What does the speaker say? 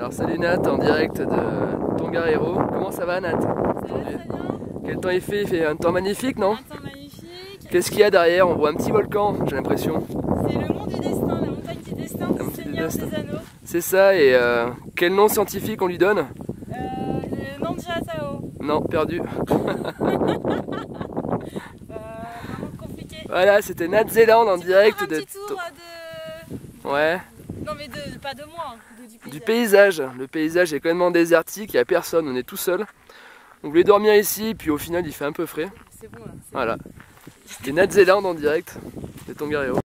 Alors salut Nat en direct de Tongariro. Comment ça va Nat Ça va très bien. Quel temps il fait? Il fait un temps magnifique non Un temps magnifique. Qu'est-ce qu'il y a derrière? On voit un petit volcan, j'ai l'impression. C'est le mont du destin, la montagne du destin, La du Seigneur destin. des Anneaux. C'est ça et euh, quel nom scientifique on lui donne? Euh, le Nanja Tao. Non, perdu. Euh, compliqué. Voilà, c'était Nat Zeland en Tu peux direct faire un de... petit tour de... Ouais, Non mais de, pas de moi, de- du paysage. du paysage. Le paysage est complètement désertique, il n'y a personne, on est tout seul. On voulait dormir ici, puis au final il fait un peu frais. C'est bon là. c'est Voilà. C'était Nat Zeland en direct de Tongariro.